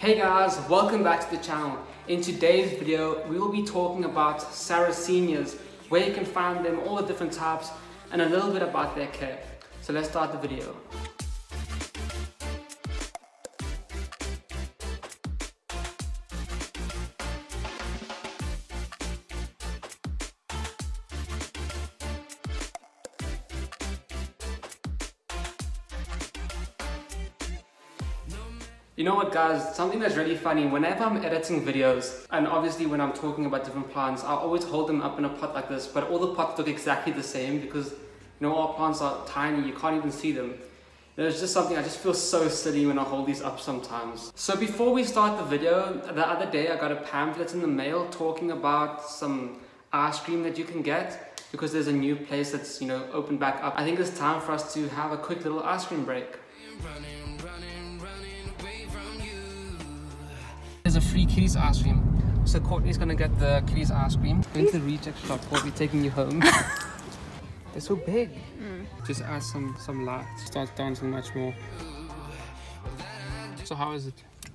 Hey guys, welcome back to the channel. In today's video, we will be talking about Sarracenias, where you can find them, all the different types, and a little bit about their care. So let's start the video. You know what guys, something that's really funny, whenever I'm editing videos, and obviously when I'm talking about different plants, I always hold them up in a pot like this, but all the pots look exactly the same because you know all plants are tiny, you can't even see them. There's just something, I just feel so silly when I hold these up sometimes. So before we start the video, the other day I got a pamphlet in the mail talking about some ice cream that you can get because there's a new place that's, you know, opened back up. I think it's time for us to have a quick little ice cream break. There's a free Kitty's ice cream. So Courtney's gonna get the Kitty's ice cream. Going to the reject shop, Courtney taking you home. They're so big. Mm. Just add some some light. start dancing much more. So how is it?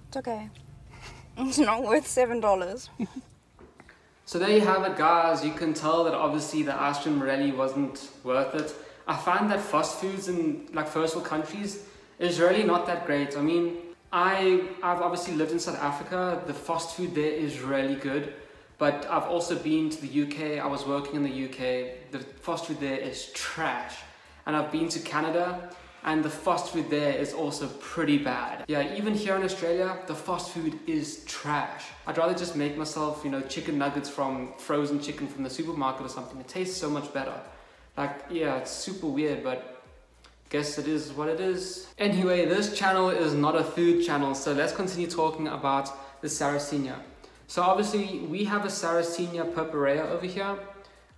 It's okay. It's not worth seven dollars. so there you have it guys. You can tell that obviously the ice cream really wasn't worth it. I find that fast foods in like first world countries is really not that great. I mean, I, I've obviously lived in South Africa. The fast food there is really good. But I've also been to the UK. I was working in the UK. The fast food there is trash. And I've been to Canada and the fast food there is also pretty bad. Yeah, even here in Australia, the fast food is trash. I'd rather just make myself, you know, chicken nuggets from frozen chicken from the supermarket or something. It tastes so much better. Like, yeah, it's super weird, but guess it is what it is. Anyway, this channel is not a food channel, so let's continue talking about the Sarracenia. So obviously we have a Sarracenia purpurea over here,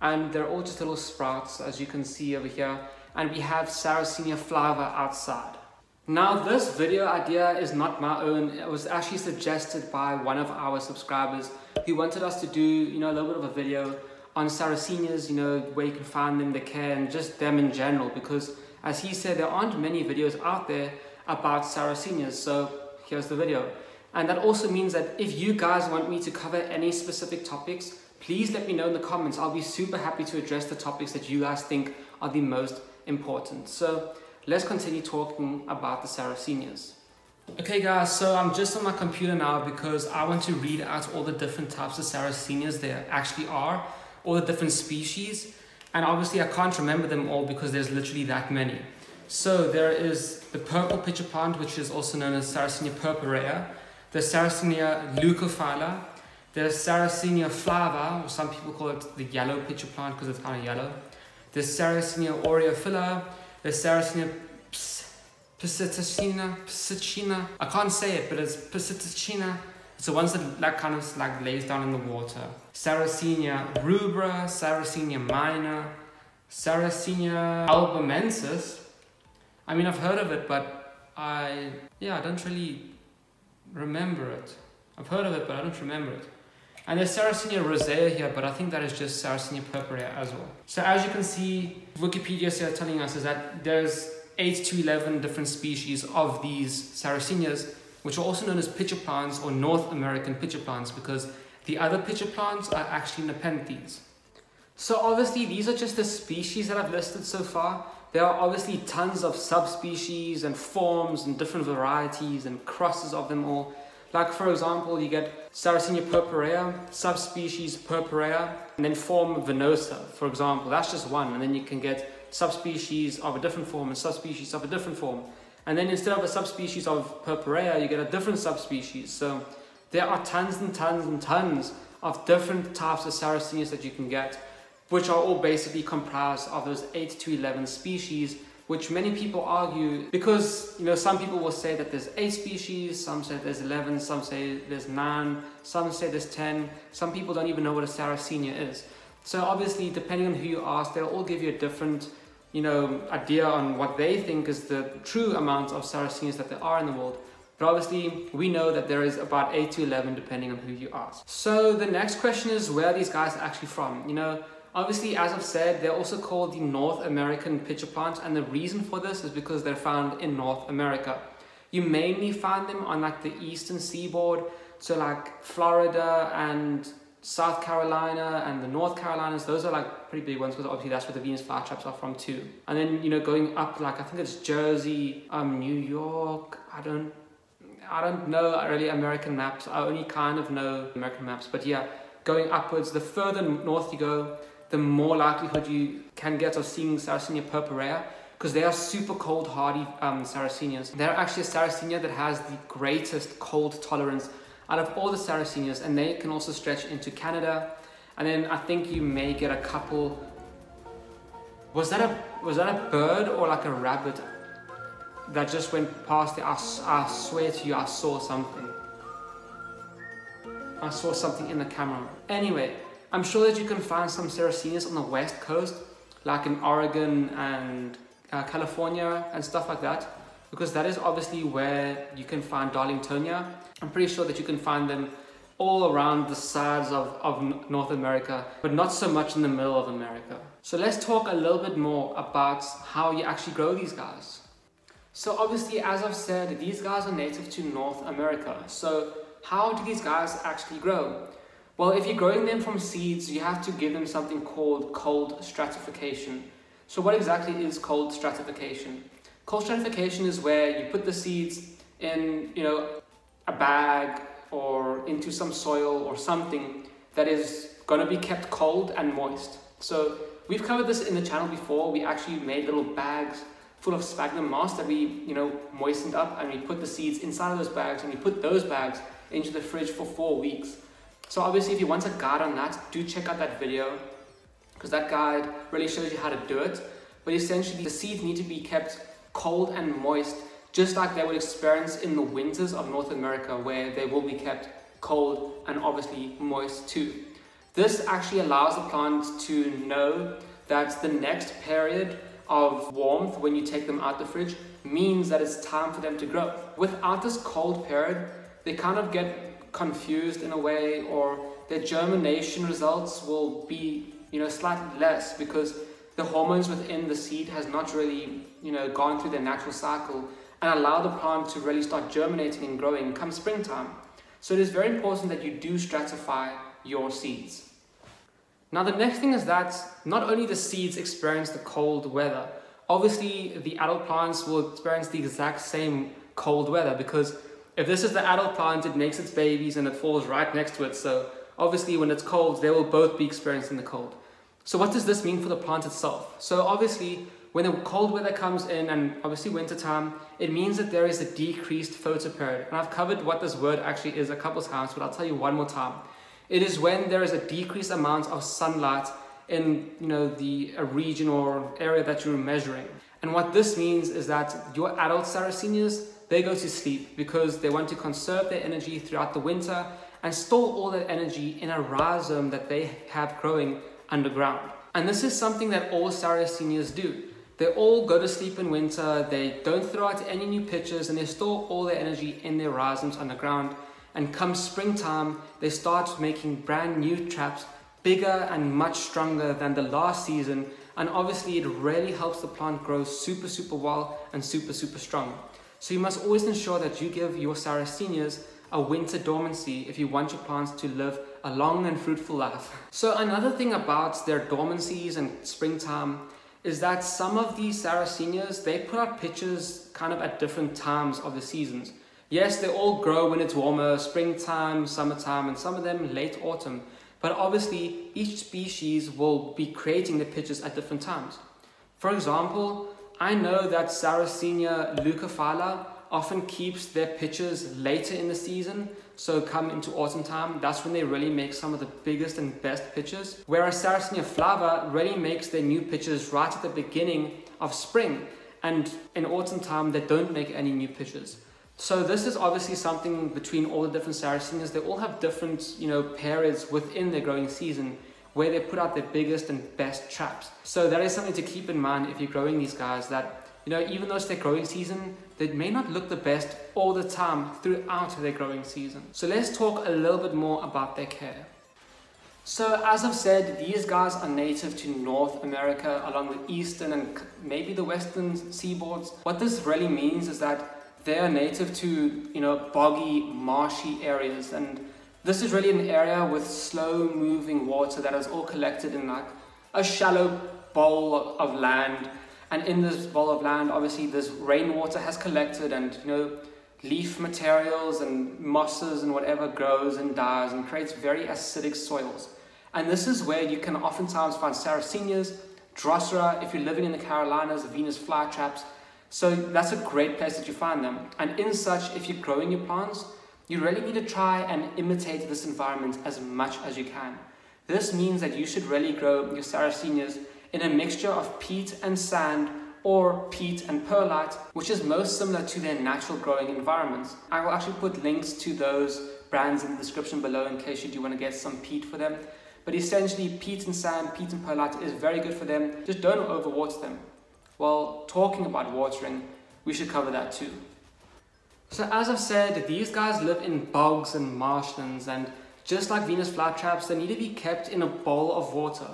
and they're all just little sprouts, as you can see over here, and we have Sarracenia flava outside. Now this video idea is not my own, it was actually suggested by one of our subscribers who wanted us to do, you know, a little bit of a video on Sarracenias, you know, where you can find them, the care, and just them in general, because as he said, there aren't many videos out there about Sarracenias, so here's the video. And that also means that if you guys want me to cover any specific topics, please let me know in the comments. I'll be super happy to address the topics that you guys think are the most important. So let's continue talking about the Sarracenias. Okay guys, so I'm just on my computer now because I want to read out all the different types of Sarracenias there actually are, all the different species. And obviously I can't remember them all because there's literally that many. So there is the purple pitcher plant, which is also known as Sarracenia purpurea, the Sarracenia leucophylla, the Sarracenia flava, or some people call it the yellow pitcher plant because it's kind of yellow, the Sarracenia oreophila, the Sarracenia Piscicina, Piscicina, I can't say it, but it's Piscicina, the ones that kind of like lays down in the water. Sarracenia rubra, Sarracenia minor, Sarracenia alabamensis. I mean, I've heard of it, but I, yeah, I don't really remember it. I've heard of it, but I don't remember it. And there's Sarracenia rosea here, but I think that is just Sarracenia purpurea as well. So as you can see, Wikipedia is telling us is that there's 8 to 11 different species of these Sarracenias, which are also known as pitcher plants or North American pitcher plants because the other pitcher plants are actually Nepenthes. So obviously these are just the species that I've listed so far. There are obviously tons of subspecies and forms and different varieties and crosses of them all. Like for example, you get Sarracenia purpurea, subspecies purpurea, and then form venosa, for example. That's just one. And then you can get subspecies of a different form and subspecies of a different form. And then instead of a subspecies of Purpurea, you get a different subspecies. So there are tons and tons and tons of different types of Sarracenias that you can get, which are all basically comprised of those 8 to 11 species, which many people argue because, you know, some people will say that there's 8 species, some say there's 11, some say there's 9, some say there's 10, some people don't even know what a Sarracenia is. So obviously, depending on who you ask, they'll all give you a different you know, idea on what they think is the true amount of Sarracenias that there are in the world. But obviously, we know that there is about 8 to 11 depending on who you ask. So the next question is where these guys are actually from? You know, obviously, as I've said, they're also called the North American pitcher plant. And the reason for this is because they're found in North America. You mainly find them on like the eastern seaboard, so like Florida and South Carolina and the North Carolinas, those are like pretty big ones because obviously that's where the Venus flytraps are from too. And then you know going up like I think it's Jersey, um, New York. I don't, I don't know really American maps. I only kind of know American maps, but yeah, going upwards, the further north you go, the more likelihood you can get of seeing Sarracenia purpurea because they are super cold hardy um, Sarracenias. They're actually a Sarracenia that has the greatest cold tolerance out of all the Sarracenias and they can also stretch into Canada. And then I think you may get a couple. Was that a was that a bird or like a rabbit that just went past it? I, I swear to you, I saw something. I saw something in the camera. Anyway, I'm sure that you can find some Sarracenias on the west coast, like in Oregon and uh, California and stuff like that because that is obviously where you can find Darlingtonia. I'm pretty sure that you can find them all around the sides of, of North America, but not so much in the middle of America. So let's talk a little bit more about how you actually grow these guys. So obviously, as I've said, these guys are native to North America. So how do these guys actually grow? Well, if you're growing them from seeds, you have to give them something called cold stratification. So what exactly is cold stratification? Cold stratification is where you put the seeds in, you know, a bag or into some soil or something that is going to be kept cold and moist. So we've covered this in the channel before. We actually made little bags full of sphagnum moss that we, you know, moistened up and we put the seeds inside of those bags and we put those bags into the fridge for four weeks. So obviously if you want a guide on that, do check out that video because that guide really shows you how to do it. But essentially, the seeds need to be kept cold and moist, just like they would experience in the winters of North America, where they will be kept cold and obviously moist too. This actually allows the plant to know that the next period of warmth when you take them out the fridge means that it's time for them to grow. Without this cold period, they kind of get confused in a way or their germination results will be you know, slightly less because the hormones within the seed has not really, you know, gone through their natural cycle and allow the plant to really start germinating and growing come springtime. So it is very important that you do stratify your seeds. Now the next thing is that not only the seeds experience the cold weather, obviously the adult plants will experience the exact same cold weather because if this is the adult plant, it makes its babies and it falls right next to it. So obviously when it's cold, they will both be experiencing the cold. So what does this mean for the plant itself? So obviously when the cold weather comes in and obviously winter time, it means that there is a decreased photoperiod. And I've covered what this word actually is a couple of times, but I'll tell you one more time. It is when there is a decreased amount of sunlight in you know the a region or area that you're measuring. And what this means is that your adult Sarracenias, they go to sleep because they want to conserve their energy throughout the winter and store all that energy in a rhizome that they have growing underground. And this is something that all Sarracenias do. They all go to sleep in winter, they don't throw out any new pitches, and they store all their energy in their rhizomes underground. And come springtime, they start making brand new traps, bigger and much stronger than the last season. And obviously, it really helps the plant grow super, super well and super, super strong. So you must always ensure that you give your Sarracenias a winter dormancy if you want your plants to live a long and fruitful life. So another thing about their dormancies and springtime is that some of these Sarracenias, they put out pitches kind of at different times of the seasons. Yes, they all grow when it's warmer, springtime, summertime, and some of them late autumn. But obviously, each species will be creating the pitches at different times. For example, I know that Sarracenia leucophylla often keeps their pitches later in the season. So come into autumn time, that's when they really make some of the biggest and best pitches. Whereas Sarracenia flava really makes their new pitches right at the beginning of spring. And in autumn time, they don't make any new pitches. So this is obviously something between all the different Sarracenias. They all have different, you know, periods within their growing season where they put out their biggest and best traps. So that is something to keep in mind if you're growing these guys that you know, even though it's their growing season, they may not look the best all the time throughout their growing season. So let's talk a little bit more about their care. So as I've said, these guys are native to North America along the eastern and maybe the western seaboards. What this really means is that they are native to, you know, boggy, marshy areas. And this is really an area with slow moving water that is all collected in like a shallow bowl of land. And in this bowl of land, obviously this rainwater has collected and, you know, leaf materials and mosses and whatever grows and dies and creates very acidic soils. And this is where you can oftentimes find Sarracenias, Drosera, if you're living in the Carolinas, the Venus flytraps. So that's a great place that you find them. And in such, if you're growing your plants, you really need to try and imitate this environment as much as you can. This means that you should really grow your Sarracenias in a mixture of peat and sand or peat and perlite, which is most similar to their natural growing environments. I will actually put links to those brands in the description below in case you do want to get some peat for them. But essentially, peat and sand, peat and perlite is very good for them. Just don't overwater them. Well, talking about watering, we should cover that too. So as I've said, these guys live in bogs and marshlands and just like Venus flytraps, they need to be kept in a bowl of water.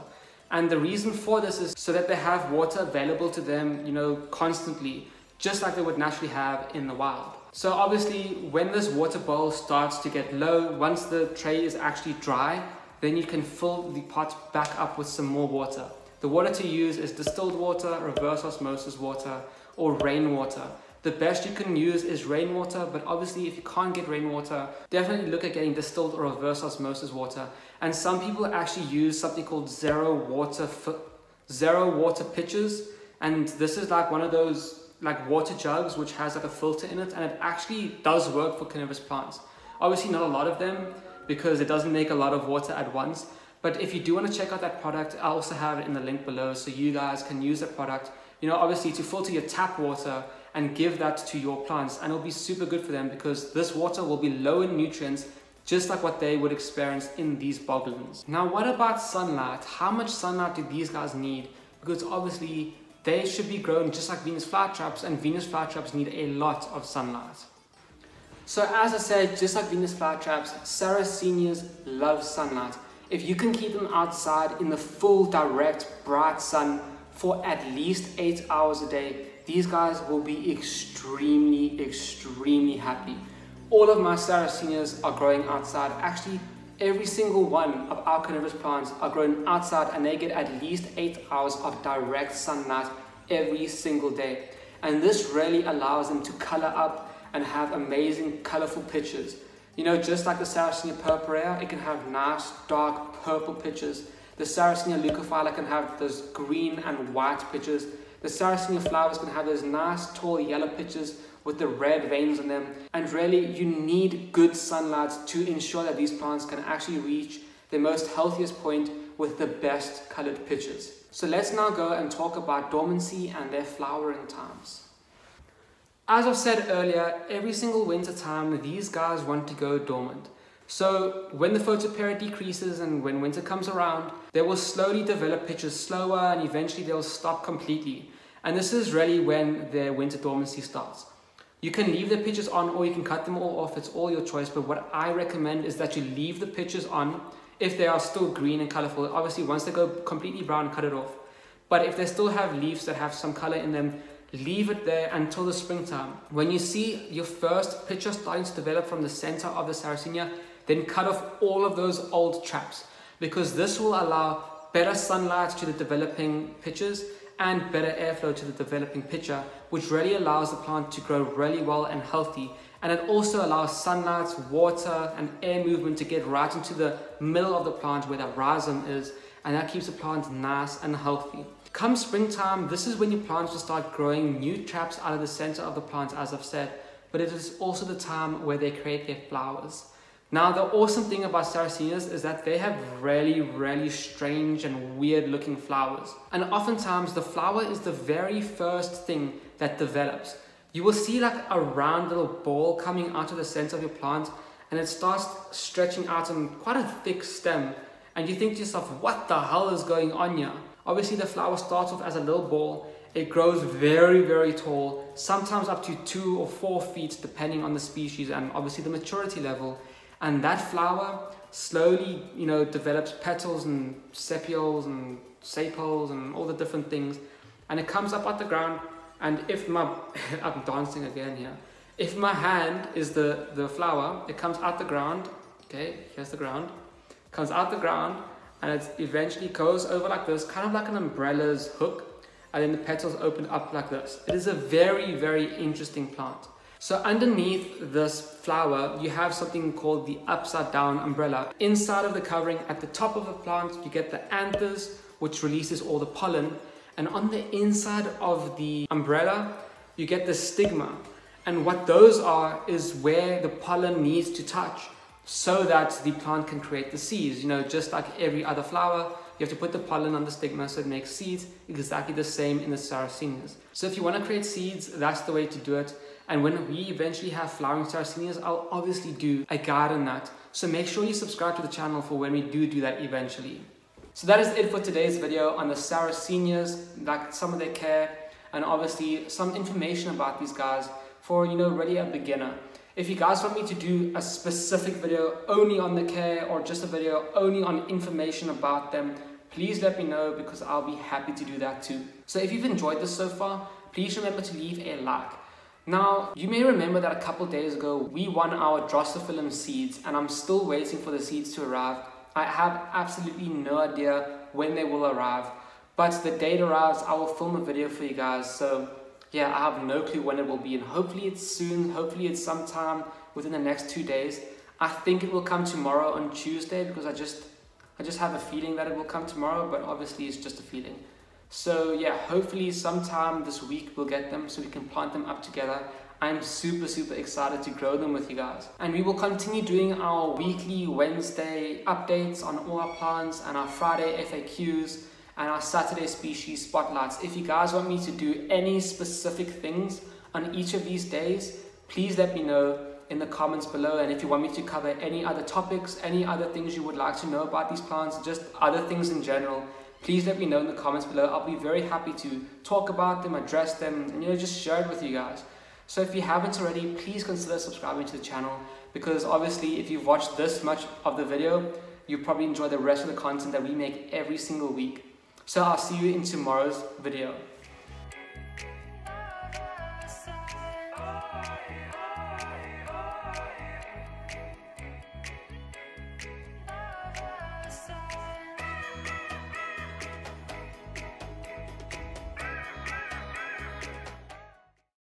And the reason for this is so that they have water available to them, you know, constantly, just like they would naturally have in the wild. So obviously, when this water bowl starts to get low, once the tray is actually dry, then you can fill the pot back up with some more water. The water to use is distilled water, reverse osmosis water, or rainwater. The best you can use is rainwater, but obviously if you can't get rainwater, definitely look at getting distilled or reverse osmosis water. And some people actually use something called zero water zero water pitchers, and this is like one of those like water jugs which has like a filter in it, and it actually does work for carnivorous plants. Obviously not a lot of them because it doesn't make a lot of water at once. But if you do want to check out that product, I also have it in the link below so you guys can use that product, you know, obviously to filter your tap water and give that to your plants and it'll be super good for them because this water will be low in nutrients just like what they would experience in these boglands. Now what about sunlight? How much sunlight do these guys need? Because obviously they should be grown just like Venus flytraps and Venus flytraps need a lot of sunlight. So as I said, just like Venus flytraps, Sarracenias love sunlight. If you can keep them outside in the full direct bright sun for at least 8 hours a day, these guys will be extremely, extremely happy. All of my Sarracenias are growing outside. Actually, every single one of our carnivorous plants are growing outside and they get at least 8 hours of direct sunlight every single day. And this really allows them to color up and have amazing colorful pitches. You know, just like the Sarracenia purpurea, it can have nice dark purple pitches. The Sarracenia leucophylla can have those green and white pitches. The Sarracenia flava can have those nice tall yellow pitches with the red veins on them. And really, you need good sunlight to ensure that these plants can actually reach the most healthiest point with the best colored pitches. So let's now go and talk about dormancy and their flowering times. As I've said earlier, every single winter time, these guys want to go dormant. So when the photoperiod decreases and when winter comes around, they will slowly develop pitches slower and eventually they'll stop completely. And this is really when their winter dormancy starts. You can leave the pitches on or you can cut them all off, it's all your choice. But what I recommend is that you leave the pitches on if they are still green and colorful. Obviously, once they go completely brown, cut it off. But if they still have leaves that have some color in them, leave it there until the springtime. When you see your first pitcher starting to develop from the center of the Sarracenia, then cut off all of those old traps because this will allow better sunlight to the developing pitchers and better airflow to the developing pitcher, which really allows the plant to grow really well and healthy. And it also allows sunlight, water, and air movement to get right into the middle of the plant where the rhizome is, and that keeps the plant nice and healthy. Come springtime, this is when your plants will start growing new traps out of the center of the plant, as I've said, but it is also the time where they create their flowers. Now, the awesome thing about Sarracenias is that they have really, really strange and weird looking flowers. And oftentimes, the flower is the very first thing that develops. You will see like a round little ball coming out of the center of your plant, and it starts stretching out on quite a thick stem. And you think to yourself, what the hell is going on here? Obviously, the flower starts off as a little ball. It grows very, very tall, sometimes up to two or four feet, depending on the species and obviously the maturity level and that flower slowly, you know, develops petals and sepals and sepals and all the different things, and it comes up at the ground. And if my, I'm dancing again here. If my hand is the, the flower, it comes out the ground, okay, here's the ground, comes out the ground, and it eventually goes over like this, kind of like an umbrella's hook, and then the petals open up like this. It is a very, very interesting plant. So underneath this flower, you have something called the upside down umbrella. Inside of the covering, at the top of the plant, you get the anthers, which releases all the pollen. And on the inside of the umbrella, you get the stigma. And what those are is where the pollen needs to touch so that the plant can create the seeds. You know, just like every other flower, you have to put the pollen on the stigma so it makes seeds, exactly the same in the Sarracenias. So if you want to create seeds, that's the way to do it. And when we eventually have flowering Sarracenias, I'll obviously do a guide on that. So make sure you subscribe to the channel for when we do do that eventually. So that is it for today's video on the Sarracenias, like some of their care, and obviously some information about these guys for, you know, really a beginner. If you guys want me to do a specific video only on the care or just a video only on information about them, please let me know because I'll be happy to do that too. So if you've enjoyed this so far, please remember to leave a like. Now, you may remember that a couple days ago, we won our Drosophyllum seeds and I'm still waiting for the seeds to arrive. I have absolutely no idea when they will arrive, but the date arrives, I will film a video for you guys. So yeah, I have no clue when it will be and hopefully it's soon, hopefully it's sometime within the next two days. I think it will come tomorrow on Tuesday because I just, I just have a feeling that it will come tomorrow, but obviously it's just a feeling. So yeah, hopefully sometime this week we'll get them so we can plant them up together. I'm super, super excited to grow them with you guys. And we will continue doing our weekly Wednesday updates on all our plants and our Friday FAQs and our Saturday species spotlights. If you guys want me to do any specific things on each of these days, please let me know in the comments below and if you want me to cover any other topics, any other things you would like to know about these plants, just other things in general, please let me know in the comments below. I'll be very happy to talk about them, address them, and you know, just share it with you guys. So if you haven't already, please consider subscribing to the channel because obviously if you've watched this much of the video, you probably enjoy the rest of the content that we make every single week. So I'll see you in tomorrow's video.